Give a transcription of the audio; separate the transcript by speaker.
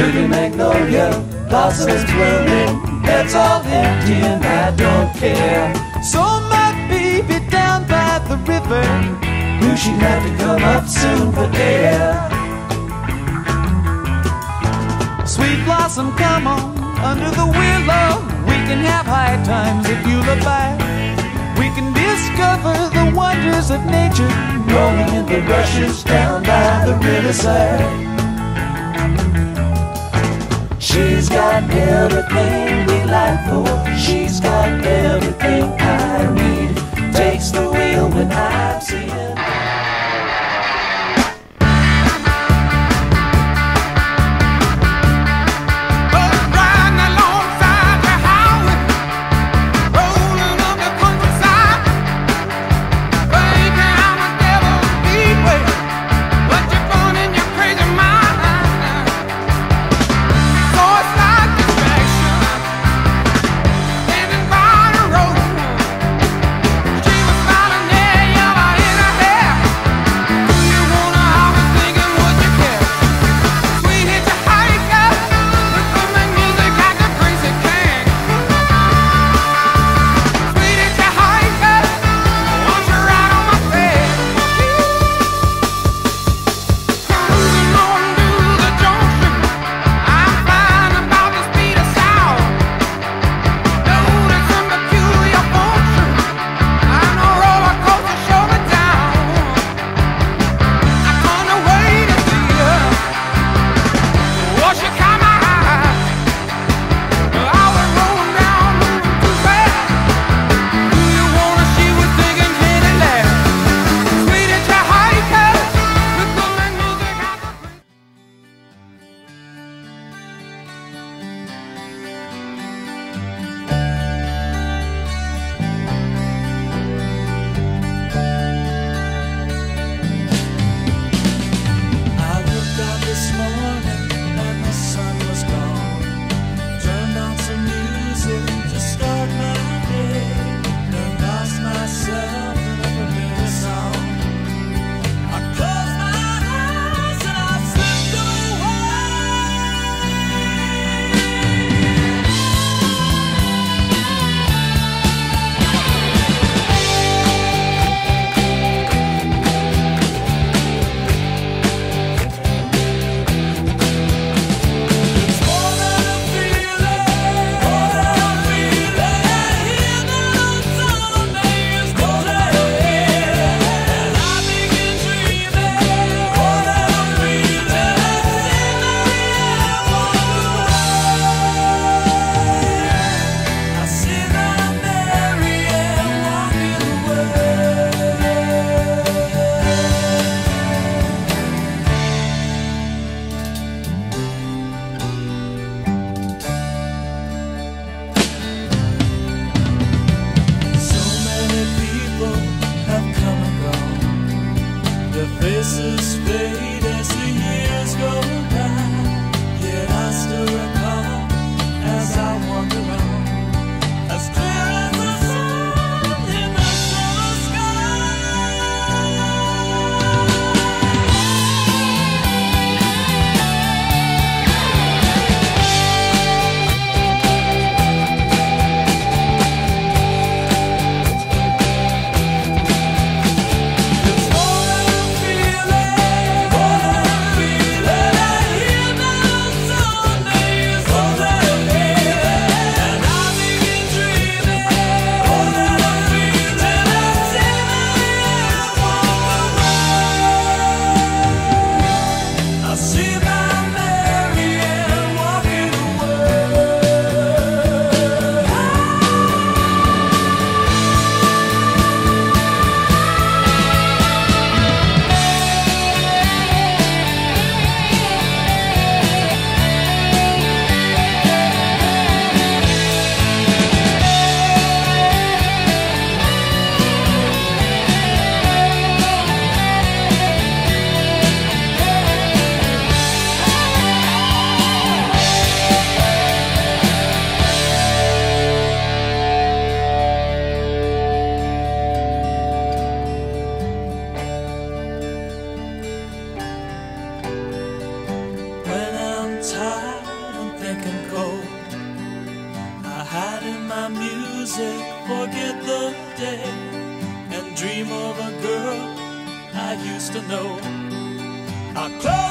Speaker 1: Sugar magnolia, blossoms blooming, that's all empty and I don't care.
Speaker 2: So my baby down by the river,
Speaker 1: knew she'd have to come up soon for air.
Speaker 2: Sweet blossom, come on, under the willow, we can have high times if you look back. We can discover the wonders of nature,
Speaker 1: rolling in the rushes down by the riverside. She's got everything we like for. She's got everything I need. Music, forget the day, and dream of a girl I used to know. I close